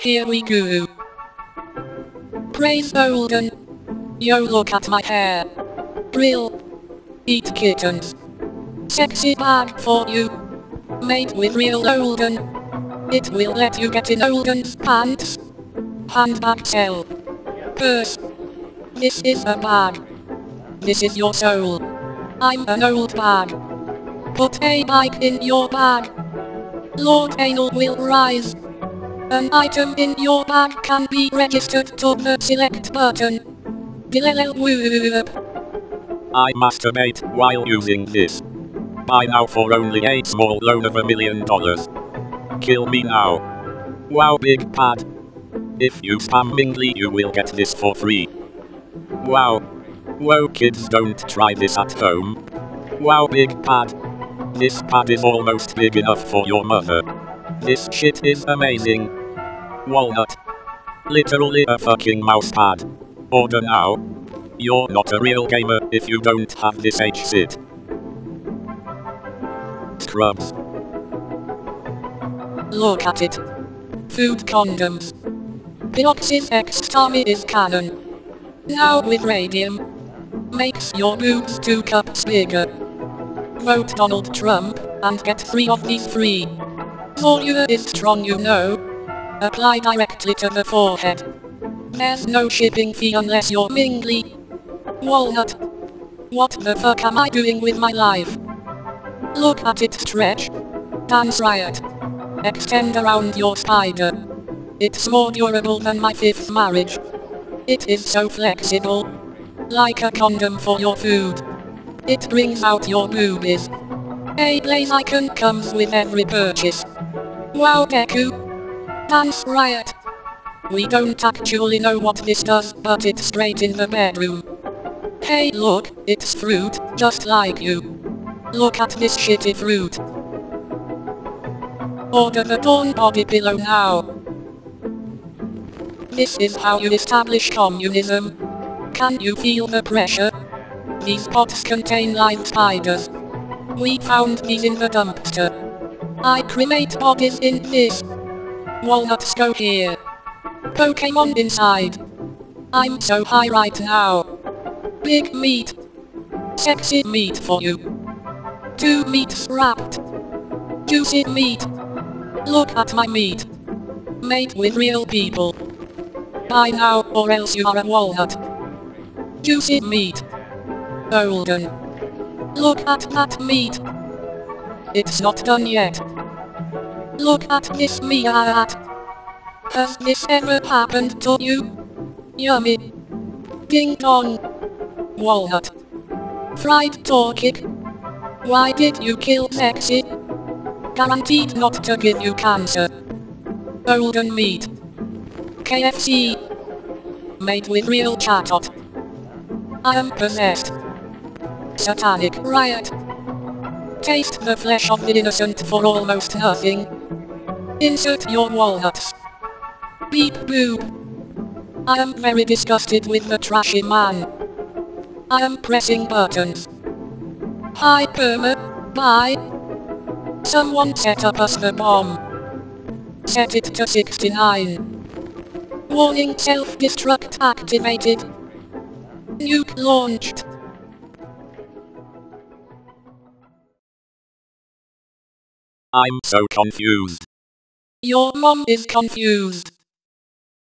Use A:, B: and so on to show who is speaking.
A: Here we go. Praise Olden. Yo look at my hair. Brill. Eat kittens. Sexy bag for you. Made with real Olden. It will let you get in Olden's pants. Handbag shell. Purse. This is a bag. This is your soul. I'm an old bag. Put a bike in your bag. Lord Anal will rise. An item in your bag can be registered to the select button.
B: I masturbate while using this. Buy now for only a small loan of a million dollars. Kill me now. Wow big pad. If you spam Mingly you will get this for free. Wow. Whoa kids don't try this at home. Wow big pad. This pad is almost big enough for your mother. This shit is amazing. Walnut. Literally a fucking mousepad. Order now. You're not a real gamer if you don't have this H-sit. Scrubs.
A: Look at it. Food condoms. Bioxys X Tommy is canon. Now with radium. Makes your boobs two cups bigger. Vote Donald Trump, and get three of these free. Volume is strong you know. Apply directly to the forehead. There's no shipping fee unless you're mingly. Walnut. What the fuck am I doing with my life? Look at it stretch. Dance riot. Extend around your spider. It's more durable than my fifth marriage. It is so flexible. Like a condom for your food. It brings out your boobies. A Blaziken comes with every purchase. Wow Deku. Dance riot. We don't actually know what this does, but it's straight in the bedroom. Hey look, it's fruit, just like you. Look at this shitty fruit. Order the Dawn Body Pillow now. This is how you establish communism. Can you feel the pressure? These pots contain live spiders. We found these in the dumpster. I cremate bodies in this. Walnuts go here. Pokemon inside. I'm so high right now. Big meat. Sexy meat for you. Two meats wrapped. Juicy meat. Look at my meat. Made with real people. Buy now or else you are a walnut. Juicy meat. Golden. Look at that meat. It's not done yet. Look at this meat. Has this ever happened to you? Yummy. Ding dong. Walnut. Fried turkey. Why did you kill Sexy? Guaranteed not to give you cancer. Golden meat. KFC. Made with real chatot. I am possessed. Satanic riot. Taste the flesh of the innocent for almost nothing. Insert your walnuts. Beep boop. I am very disgusted with the trashy man. I am pressing buttons. Hi Perma, bye. Someone set up us the bomb. Set it to 69. Warning self-destruct activated. Nuke launched.
B: I'm so confused.
A: Your mom is confused.